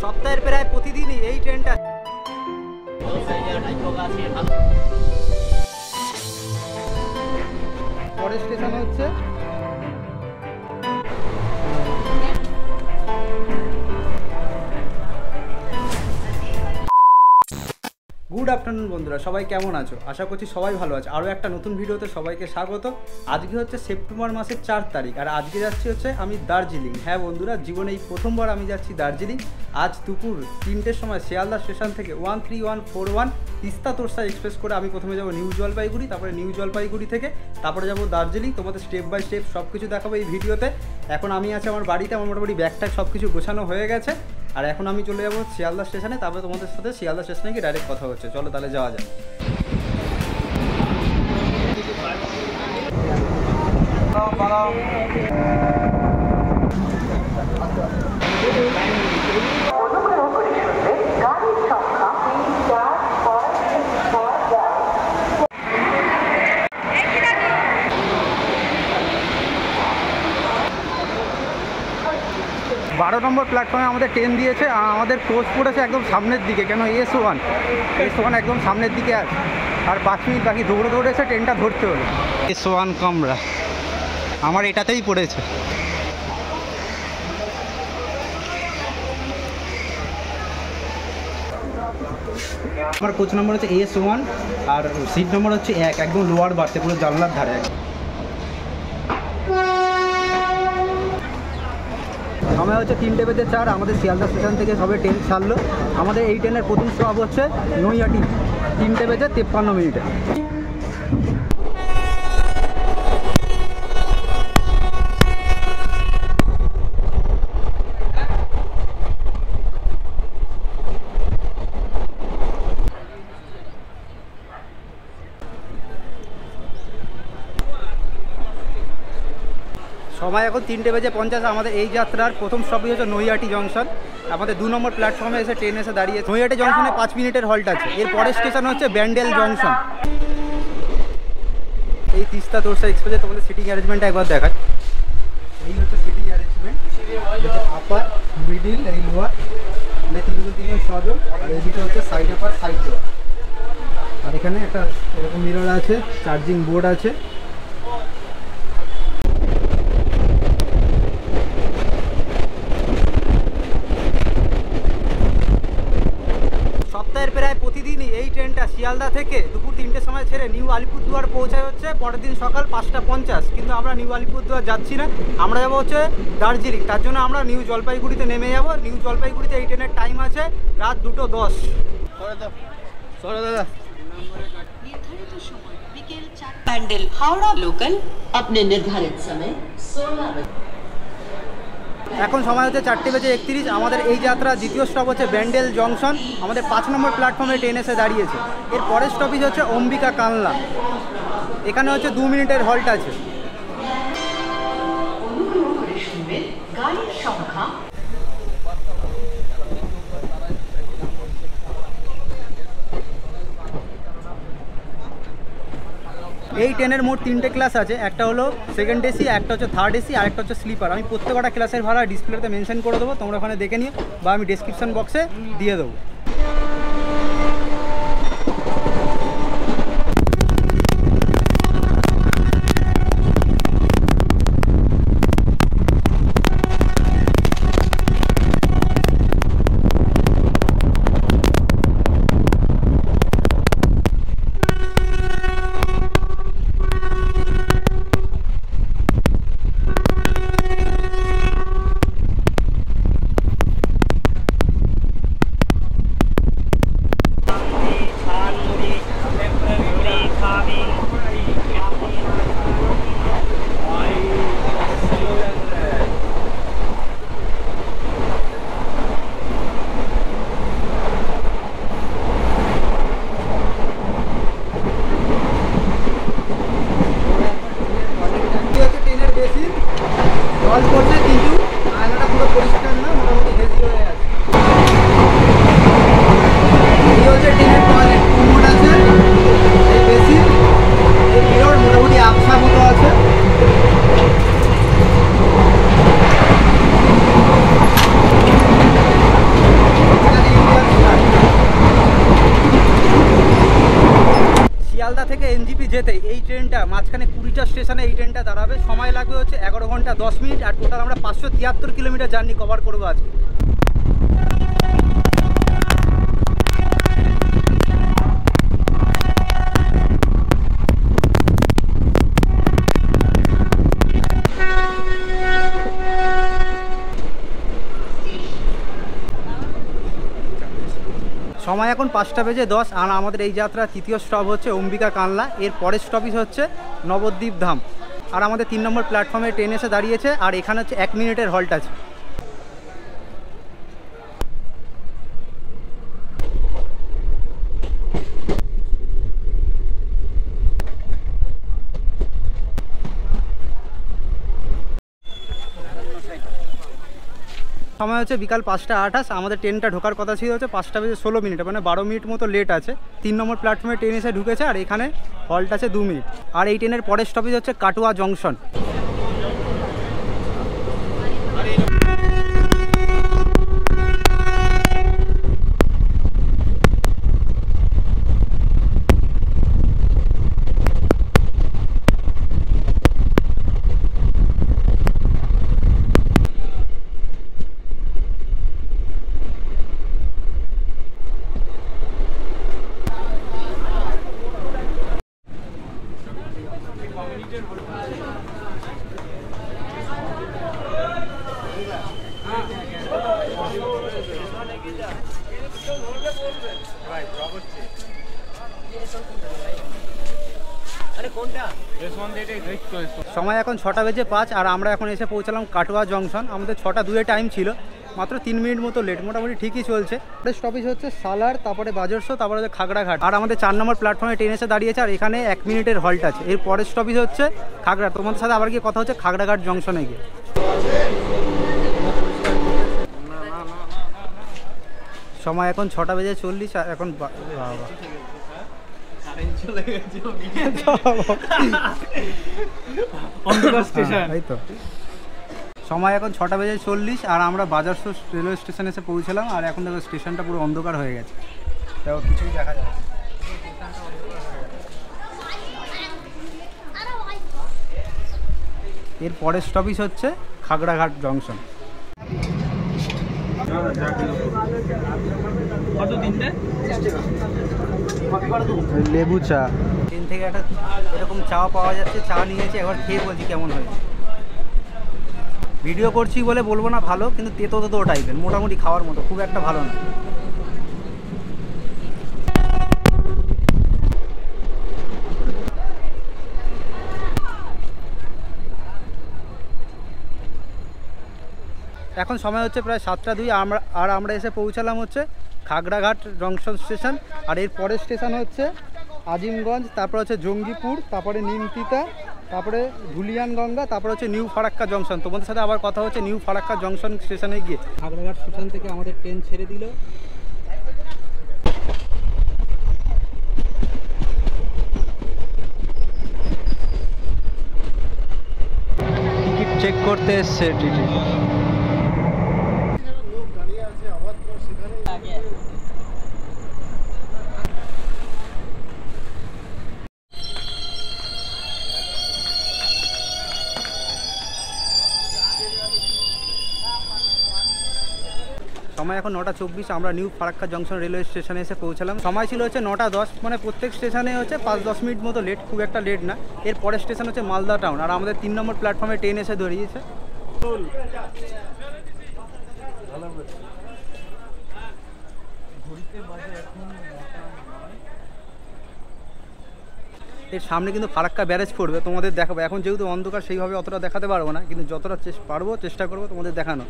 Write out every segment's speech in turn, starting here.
সপ্তাহের প্রায় প্রতিদিনই এই ট্রেনটা পরের স্টেশন হচ্ছে গুড আফটারনুন বন্ধুরা। সবাই কেমন আছো? আশা করছি সবাই ভালো আছে। আরও একটা নতুন ভিডিওতে সবাইকে স্বাগত। আজকে হচ্ছে সেপ্টেম্বর মাসের চার তারিখ। আর আজকে যাচ্ছি হচ্ছে আমি দার্জিলিং। হ্যাঁ বন্ধুরা, জীবনে এই প্রথমবার আমি যাচ্ছি দার্জিলিং। আজ দুপুর তিনটের সময় শিয়ালদা স্টেশন থেকে one three one four one Teesta Torsa express করে আমি প্রথমে যাব নিউ জলপাইগুড়ি, তারপরে নিউ জলপাইগুড়ি থেকে, তারপরে যাব দার্জিলিং। তোমাদের স্টেপ বাই স্টেপ সব কিছু দেখাবো এই ভিডিওতে। এখন আমি আছি আমার বাড়িতে, আমার মোটামুটি ব্যাগটা সব কিছু গোছানো হয়ে গেছে। আর এখন আমি চলে যাব শিয়ালদা স্টেশনে, তারপরে তোমাদের সাথে শিয়ালদা স্টেশনে গিয়ে ডাইরেক্ট কথা হচ্ছে। চলো তাহলে যাওয়া যাক করে শুনবেন গাড়ির সংখ্যা তিন চার পাঁচ ছয় চার বারো নম্বর প্ল্যাটফর্মে আমাদের ট্রেন দিয়েছে আর আমাদের পোস্ট পড়েছে একদম সামনের দিকে কেন এস ওয়ান এস ওয়ান একদম সামনের দিকে আছে। আর পাঁচ মিনিট বাকি দৌড়ে দৌড়ে এসে ট্রেনটা ধরতে হলো। এস ওয়ান কামরা। আমার এটাতেই পড়েছে। আমার কোচ নম্বর হচ্ছে এস ওয়ান আর সিট নম্বর হচ্ছে এক একদম লোয়ার বাড়তে পুরো জানলার ধারে। সময় হচ্ছে তিনটে বেজে চার, আমাদের শিয়ালদা স্টেশন থেকে সবে ট্রেন ছাড়লো। আমাদের এই ট্রেনের প্রথম স্টপ হচ্ছে নৈয়াটি তিনটে বেজে তেপ্পান্ন মিনিটে। সময় এখন তিনটে বেজে পঞ্চাশ, আমাদের এই যাত্রার প্রথম স্টপেজ হচ্ছে নৈয়াটি জংশন আমাদের দু নম্বর প্ল্যাটফর্মে এসে ট্রেন এসে দাঁড়িয়ে নৈয়াটি জংশনে পাঁচ মিনিটের হল্ট আছে। এর পরের স্টেশন হচ্ছে ব্যান্ডেল জংশন এই তিস্তা তোরসা এক্সপ্রেসে তোমাদের সিটিং অ্যারেঞ্জমেন্টটা একবার দেখায় এই হচ্ছে সিটিং অ্যারেঞ্জমেন্ট আপার মিডিল এই লোয়ার মানে তিনজন তিনজন ছজন আর এদিকে হচ্ছে সাইড আপার সাইড লোয়ার আর এখানে একটা এরকম মিরর আছে চার্জিং বোর্ড আছে সপ্তাহের প্রায় প্রতিদিনই এই ট্রেনটা শিয়ালদা থেকে দুপুর তিনটের সময় ছেড়ে নিউ আলিপুরদুয়ার পৌঁছায় হচ্ছে। পরের দিন সকাল পাঁচটা পঞ্চাশ। কিন্তু আমরা নিউ আলিপুরদুয়ার যাচ্ছি না। আমরা যাব হচ্ছে দার্জিলিং। তার জন্য আমরা নিউ জলপাইগুড়িতে নেমে যাব। নিউ জলপাইগুড়িতে এই ট্রেনের টাইম আছে রাত দুটো দশ। প্যান্ডেল হাওড়া লোকাল। আপনি নির্ধারিত সময় সোলহ এখন সময় হচ্ছে চারটে বেজে একত্রিশ। আমাদের এই যাত্রা দ্বিতীয় স্টপ হচ্ছে ব্যান্ডেল জংশন। আমাদের পাঁচ নম্বর প্ল্যাটফর্মে ট্রেন এসে দাঁড়িয়েছে। এর পরের স্টপেজ হচ্ছে অম্বিকা কানলা। এখানে হচ্ছে দু মিনিটের হল্ট আছে। এই টেনের মোট তিনটে ক্লাস আছে, একটা হলো সেকেন্ড এসি একটা হচ্ছে থার্ড এসি আর একটা হচ্ছে স্লিপার আমি প্রত্যেকটা ক্লাসের ভাড়া ডিসপ্লেতে মেনশন করে দেবো, তোমরা ওখানে দেখে নিও বা আমি ডিসক্রিপশন বক্সে দিয়ে দেবো। be পাঁচশো তিয়াত্তর কিলোমিটার জার্নি কভার করব আজকে। সময় এখন পাঁচটা বেজে দশ, আর আমাদের এই যাত্রার তৃতীয় স্টপ হচ্ছে অম্বিকা কানলা। এর পরের স্টপেজ হচ্ছে নবদ্বীপ ধাম। আর আমাদের তিন নম্বর প্ল্যাটফর্মে ট্রেন এসে দাঁড়িয়েছে, আর এখানে হচ্ছে এক মিনিটের হল্ট আছে। সময় হচ্ছে বিকাল পাঁচটা আঠাশ, আমাদের ট্রেনটা ঢোকার কথা ছিল হচ্ছে পাঁচটা বেজে ষোলো মিনিট মানে বারো মিনিট মতো লেট আছে। তিন নম্বর প্ল্যাটফর্মে ট্রেন এসে ঢুকেছে আর এখানে হল্ট আছে দু মিনিট। আর এই ট্রেনের পরের স্টপেজ হচ্ছে কাটুয়া জংশন সময় এখন ছটা বেজে পাঁচ আর আমরা এখন এসে পৌঁছালাম কাটোয়া জংশন। আমাদের ছটা দুয়ে টাইম ছিল। মাত্র তিন মিনিট মতো লেট মোটামুটি ঠিকই চলছে। স্টপেজ হচ্ছে সালার, তারপরে বাজারসো, তারপরে হচ্ছে খাগড়াঘাট। আর আমাদের চার নম্বর প্ল্যাটফর্মে ট্রেন এসে দাঁড়িয়েছে আর এখানে এক মিনিটের হল্ট আছে। এর পরের স্টপেজ হচ্ছে খাগড়া। তোমাদের সাথে আবার গিয়ে কথা হচ্ছে খাগড়াঘাট জংশনে গিয়ে। সময় এখন ছটা বেজে চল্লিশ আর তো। সময় এখন ছটা বেজে চল্লিশ আর আমরা বাজারসো রেলওয়ে স্টেশনে এসে পৌঁছলাম আর এখন দেখো স্টেশনটা পুরো অন্ধকার হয়ে গেছে। দেখো কিছুই দেখা যায় না। এর পরের স্টপেজ হচ্ছে খাগড়াঘাট জংশন লেবু চা। ট্রেন থেকে একটা এরকম চা পাওয়া যাচ্ছে, চা নিয়েছি, একবার খেয়ে বলছি কেমন হয়েছে। ভিডিও করছি বলে বলব না ভালো, কিন্তু তেতো তেতো টাইপের মোটামুটি খাওয়ার মতো, খুব একটা ভালো না। এখন সময় হচ্ছে প্রায় সাতটা দুই, আমরা আর আমরা এসে পৌঁছালাম হচ্ছে খাগড়াঘাট জংশন স্টেশন, আর এর পরের স্টেশন হচ্ছে আজিমগঞ্জ, তারপর হচ্ছে জঙ্গিপুর, তারপরে নিমতিতা, তারপরে ধুলিয়ানগঙ্গা, তারপরে হচ্ছে নিউ ফারাক্কা জংশন। তোমাদের সাথে আবার কথা হচ্ছে নিউ ফারাক্কা জংশন স্টেশনে গিয়ে। খাগড়াঘাট স্টেশন থেকে আমাদের ট্রেন ছেড়ে দিল। চেক করতে এসছে টিটি। সময় এখন নটা চব্বিশ, আমরা নিউ ফারাক্কা জংশন রেলওয়ে স্টেশনে এসে পৌঁছালাম। সময় ছিল হচ্ছে নটা দশ মানে প্রত্যেক স্টেশনে হচ্ছে পাঁচ দশ মিনিট মতো লেট খুব একটা লেট না। এর পরের স্টেশন হচ্ছে মালদা টাউন আর আমাদের তিন নম্বর প্ল্যাটফর্মে ট্রেন এসে দাঁড়িয়েছে এর সামনে কিন্তু ফারাক্কা ব্যারেজ পড়বে, তোমাদের দেখাবো। এখন যেহেতু অন্ধকার, সেইভাবে অতটা দেখাতে পারব না, কিন্তু যতটা পারব, চেষ্টা করব তোমাদের দেখানো।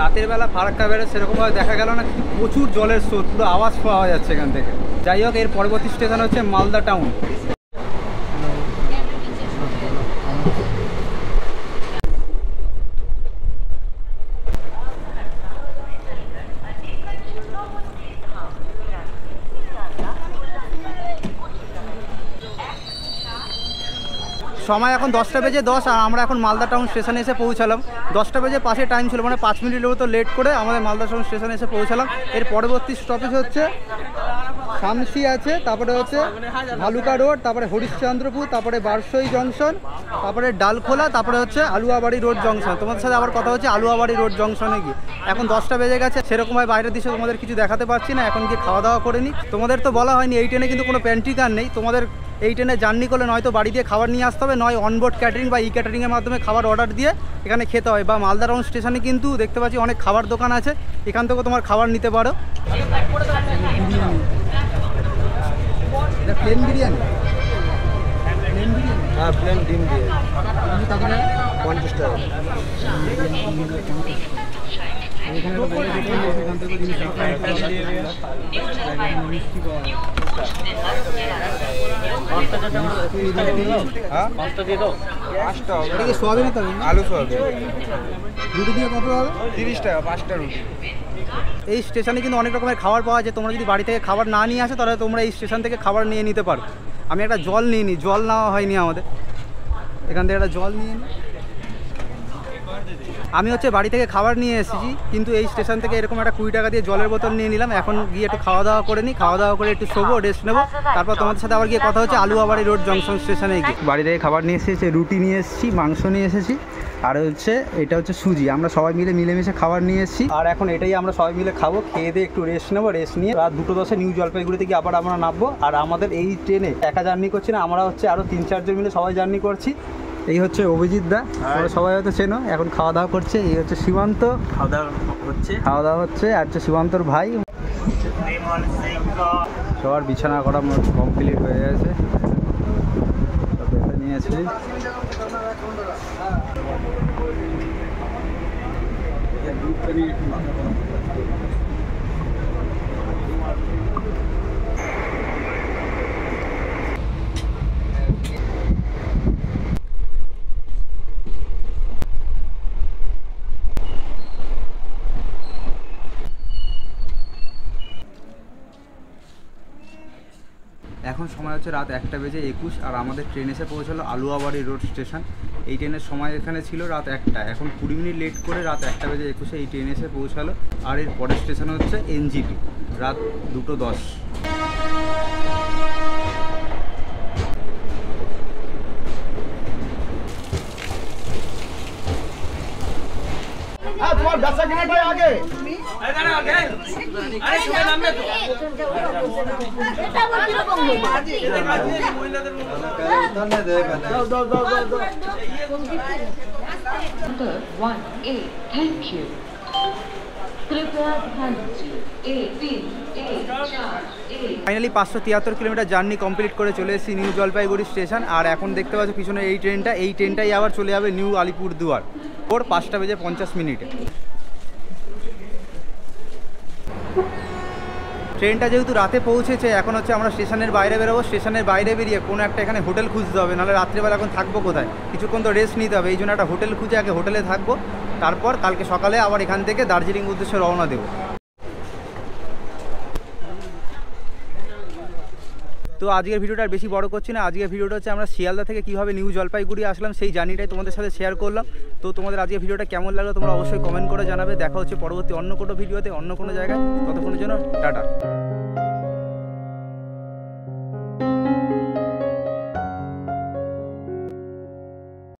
রাতের বেলা ফারাক্কা ব্যারেজ সেরকমভাবে দেখা গেল না, কিন্তু প্রচুর জলের স্রোত, পুরো আওয়াজ পাওয়া যাচ্ছে এখান থেকে। যাই হোক, এর পরবর্তী স্টেশন হচ্ছে মালদা টাউন সময় এখন দশটা বেজে দশ, আর আমরা এখন মালদা টাউন স্টেশনে এসে পৌঁছালাম। দশটা বেজে পাশে টাইম ছিল মানে পাঁচ মিনিটের মতো লেট করে আমাদের মালদা টাউন স্টেশনে এসে পৌঁছালাম। এর পরবর্তী স্টপেজ হচ্ছে শামসি আছে, তারপরে হচ্ছে ভালুকা রোড, তারপরে হরিশ্চন্দ্রপুর, তারপরে বারসই জংশন, তারপরে ডালখোলা, তারপরে হচ্ছে আলুয়াবাড়ি রোড জংশন। তোমাদের সাথে আবার কথা হচ্ছে আলুয়াবাড়ি রোড জংশনে গিয়ে। এখন দশটা বেজে গেছে, সেরকমভাবে বাইরের দৃশ্য তোমাদের কিছু দেখাতে পারছি না, এখন গিয়ে খাওয়া দাওয়া করে নিই তোমাদের তো বলা হয়নি, এই ট্রেনে কিন্তু কোনো প্যান্ট্রি কার নেই। তোমাদের এই ট্রেনে জার্নি করলে নয়তো বাড়ি দিয়ে খাবার নিয়ে আসতে হবে, নয় অনবোর্ড ক্যাটারিং বা ই ক্যাটারিংয়ের মাধ্যমে খাবার অর্ডার দিয়ে এখানে খেতে হয়। বা মালদা টাউন স্টেশনে কিন্তু দেখতে পাচ্ছি অনেক খাবার দোকান আছে, এখান থেকেও তোমার খাবার নিতে পারো। প্লেন বিরিয়ানি প্লেন বিরিয়ানি হ্যাঁ প্লেন ডিম দিয়ে। পঞ্চাশ টাকা। পাওয়া যায়। হ্যাঁ? আলু সয়াবিন। রুটি দিয়ে কত হবে? তিরিশ টাকা পাঁচটা রুটি। এই স্টেশনে কিন্তু অনেক রকমের খাবার পাওয়া যায়। তোমরা যদি বাড়ি থেকে খাবার না নিয়ে আসো, তাহলে তোমরা এই স্টেশন থেকে খাবার নিয়ে নিতে পারো। আমি একটা জল নিয়ে নিই জল নেওয়া হয়নি আমাদের। এখান থেকে একটা জল নিয়ে নিই আমি হচ্ছে বাড়ি থেকে খাবার নিয়ে এসেছি, কিন্তু এই স্টেশন থেকে এরকম একটা কুড়ি টাকা দিয়ে জলের বোতল নিয়ে নিলাম। এখন গিয়ে একটু খাওয়া দাওয়া করে নিই, খাওয়া দাওয়া করে একটু শোবো রেস্ট নেব। তারপর তোমাদের সাথে আবার গিয়ে কথা হচ্ছে আলুয়াবাড়ি রোড জংশন স্টেশনে গিয়ে। বাড়ি থেকে খাবার নিয়ে এসেছি, রুটি নিয়ে এসেছি, মাংস নিয়ে এসেছি, আর হচ্ছে এটা হচ্ছে সুজি। আমরা সবাই মিলে মিলেমিশে খাবার নিয়ে এসেছি। আর এখন এটাই আমরা সবাই মিলে খাব, খেয়ে দিয়ে একটু রেস্ট নেব রেস্ট নিয়ে রাত দুটো দশে নিউ জলপাইগুড়ি থেকে আবার আমরা নামবো। আর আমাদের এই ট্রেনে একা জার্নি করছি না, আমরা হচ্ছে আরও তিন চারজন মিলে সবাই জার্নি করছি। এই হচ্ছে অভিজিৎ দা। সবাই হয়তো চেনো এখন খাওয়া দাওয়া করছে। এই হচ্ছে সীমান্ত খাওয়া দাওয়া হচ্ছে। খাওয়া দাওয়া হচ্ছে আর হচ্ছে সীমান্তর ভাই। সবার বিছানা করা কমপ্লিট হয়ে গেছে। বেঁধে এখন সময় হচ্ছে রাত একটা বেজে একুশ, আর আমাদের ট্রেন এসে পৌঁছালো আলুয়াবাড়ি রোড স্টেশন। এই ট্রেনের সময় এখানে ছিল রাত একটা। এখন কুড়ি মিনিট লেট করে রাত একটা বেজে একুশে এই ট্রেন এসে পৌঁছালো, আর এর পরের স্টেশন হচ্ছে এনজিপি, রাত দুটো দশ। ফাইনালি পাঁচশো তিয়াত্তর কিলোমিটার জার্নি কমপ্লিট করে চলে এসেছি নিউ জলপাইগুড়ি স্টেশন আর এখন দেখতে পাচ্ছি পিছনে এই ট্রেনটা এই ট্রেনটাই আবার চলে যাবে নিউ আলিপুরদুয়ার ওর পাঁচটা বেজে পঞ্চাশ মিনিটে। ট্রেনটা যেহেতু রাতে পৌঁছেছে, এখন হচ্ছে আমরা স্টেশনের বাইরে বেরোবো, স্টেশনের বাইরে বেরিয়ে কোনো একটা এখানে হোটেল খুঁজতে হবে, নাহলে রাত্রিবেলা এখন থাকব কোথায়? কিছুক্ষণ তো রেস্ট নিতে হবে, এই জন্য একটা হোটেল খুঁজে আগে হোটেলে থাকব, তারপর কালকে সকালে আবার এখান থেকে দার্জিলিং উদ্দেশ্যে রওনা দেবো। তো আজকের ভিডিওটা বেশি বড় করছি না। আজকের ভিডিওটা হচ্ছে আমরা শিয়ালদা থেকে কীভাবে নিউ জলপাইগুড়ি আসলাম সেই জার্নিটাই তোমাদের সাথে শেয়ার করলাম। তো তোমাদের আজকের ভিডিওটা কেমন লাগল তোমরা অবশ্যই কমেন্ট করে জানাবে। দেখা হচ্ছে পরবর্তী অন্য কোনো ভিডিওতে, অন্য কোনো জায়গায়। ততক্ষণের জন্য টাটা।